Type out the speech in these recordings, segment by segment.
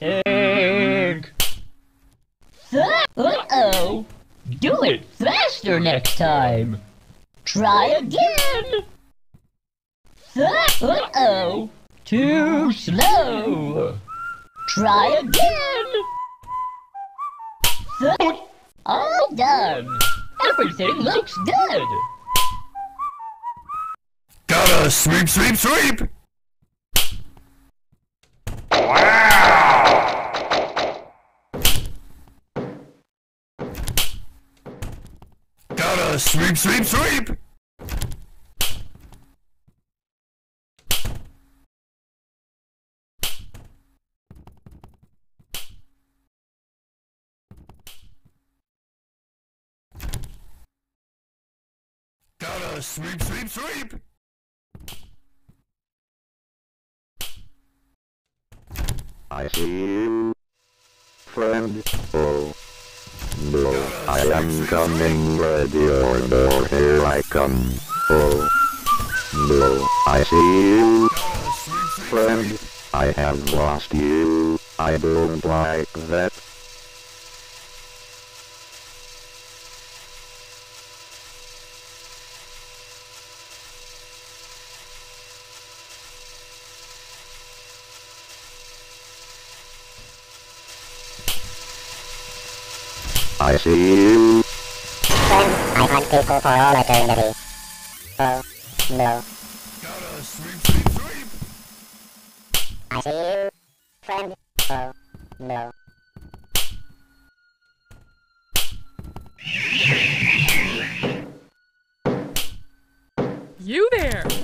Egg. Uh-oh. Do it faster next time. Try again. Uh-oh. Too slow. Try again. All done. Everything looks good. Gotta sweep, sweep, sweep! Gotta sweep, sweep, sweep! Gotta sweep, sweep, sweep! I see you, friend. Oh, I am coming, ready or no, here I come. Oh, no, I see you, friend. I have lost you. I don't like that. I see you, Friend, I hunt people for all eternity. Oh, no. gotta sweep, sweep, sweep! I see you, friend. Oh, no. You there!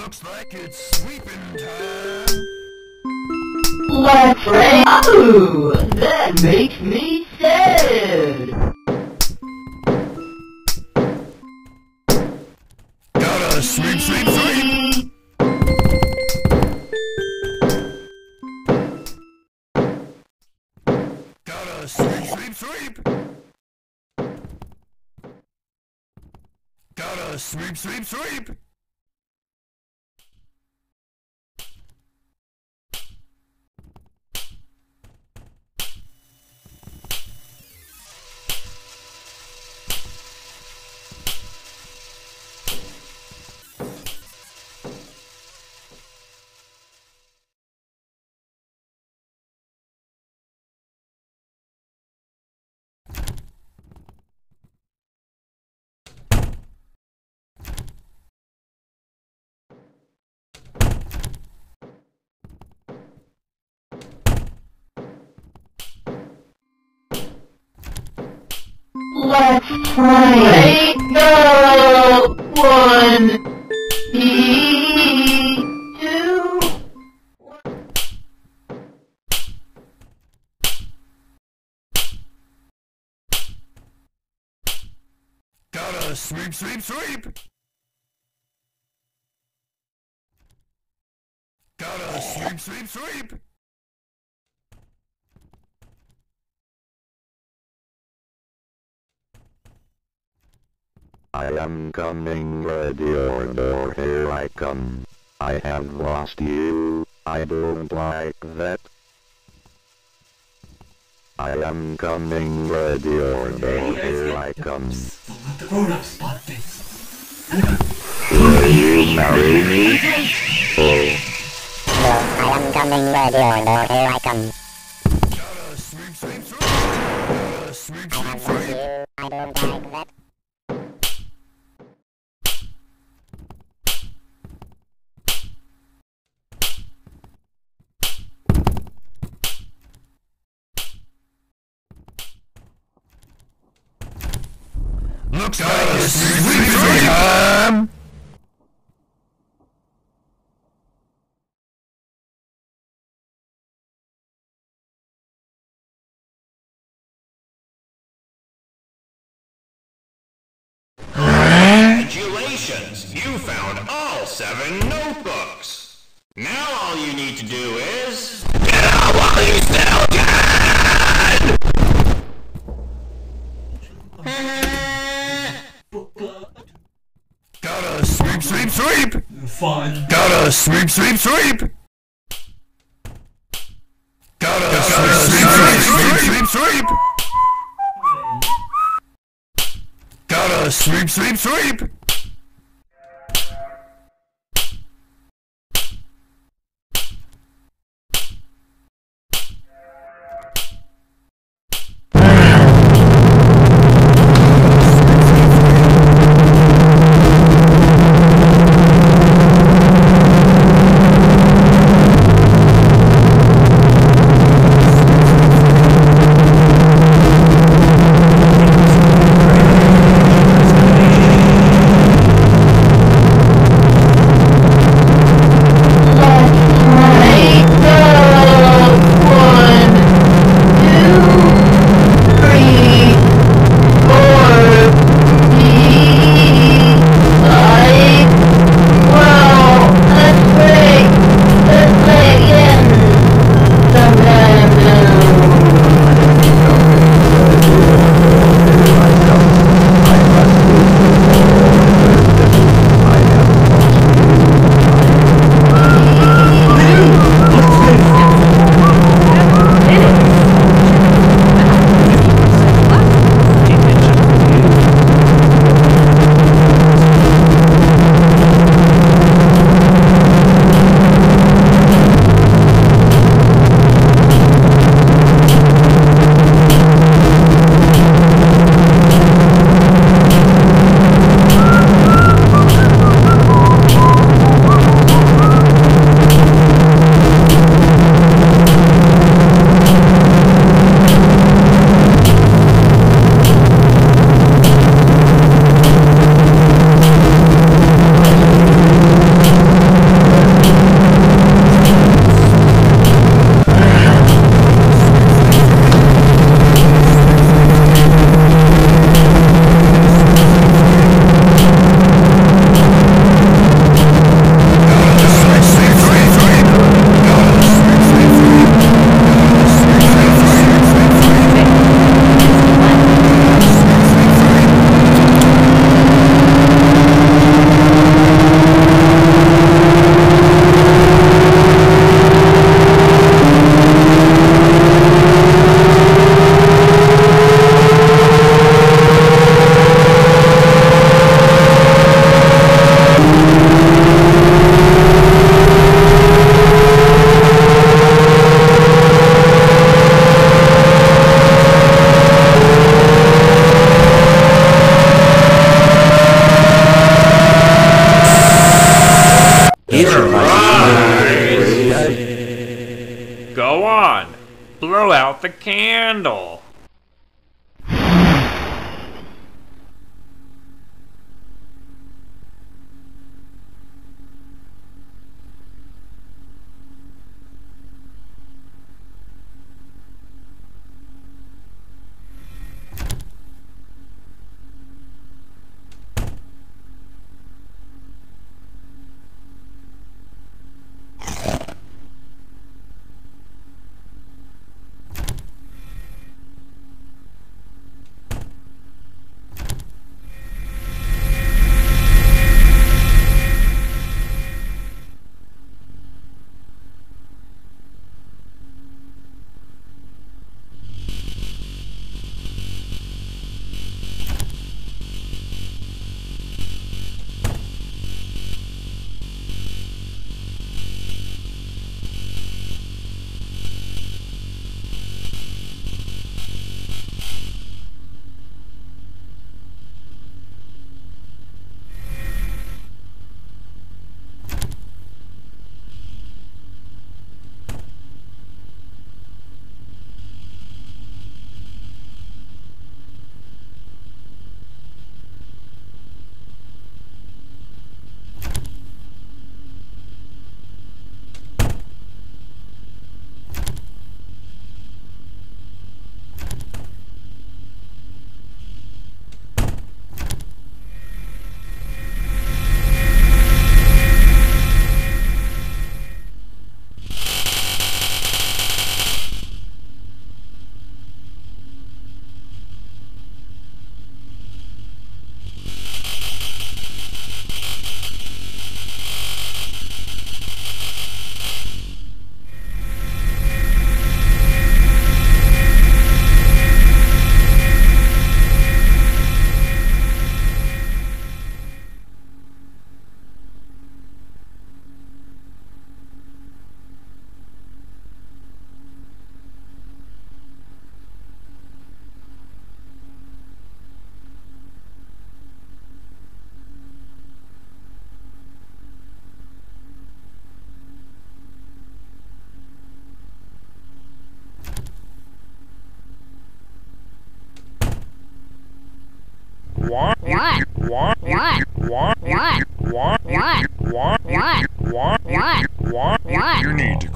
Looks like it's sweeping time! Let's play, oh, that makes me sad. Gotta sweep, sweep, sweep! Gotta sweep, sweep, sweep! Gotta sweep, sweep, sweep! Let's play go one B two Gotta sweep, sweep, sweep! Gotta sweep, sweep, sweep! I am coming ready order, here I come. I have lost you, I don't like that. I am coming ready order, here I come. Will you marry me? Oh, No, I am coming ready order, here I come. Gotta sweep, sweep, sweep! Gotta sweep, I sweep, have lost sweep! you, I don't like that. Looks like it's time! Sweep, sweep, sweep! Fine. Gotta sweep, sweep, sweep! Gotta sweep, sweep, sweep, sweep, sweep! Gotta sweep, sweep, sweep! The candle.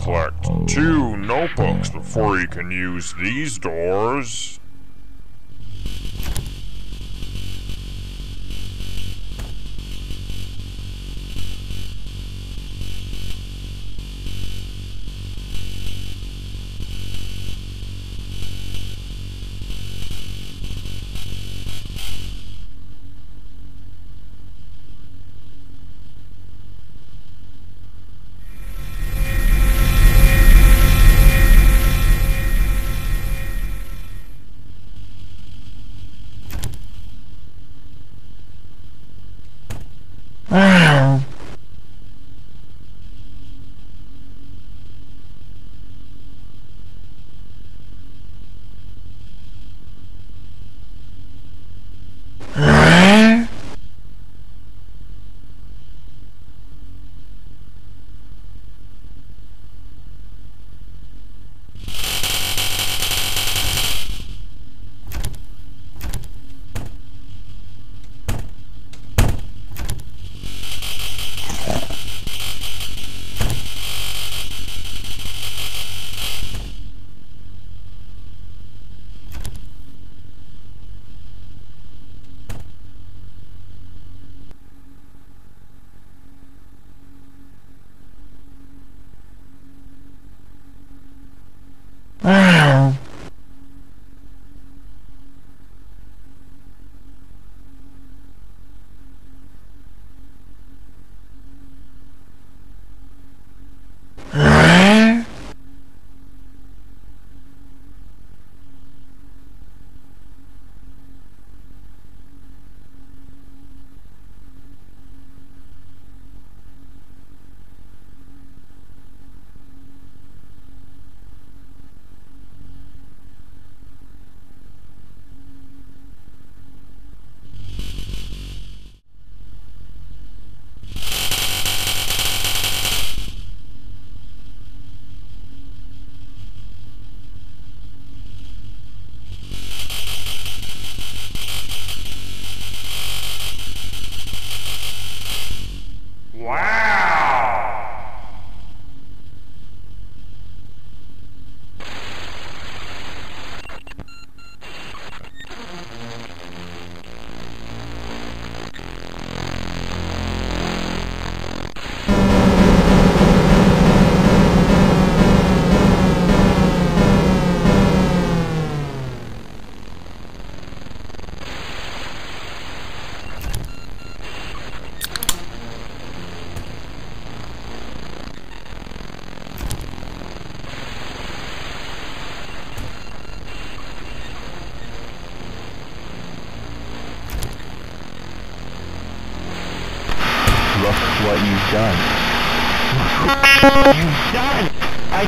Collect two notebooks before you can use these doors. Ah.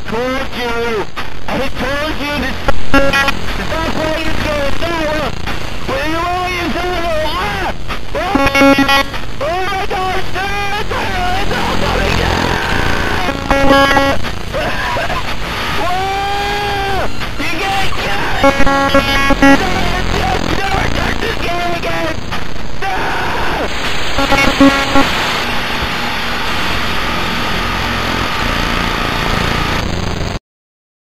told you. I told you to stop. Stop waiting you only until the left. Oh my God! It's all coming You can't get it. Never touch this game again. Stop.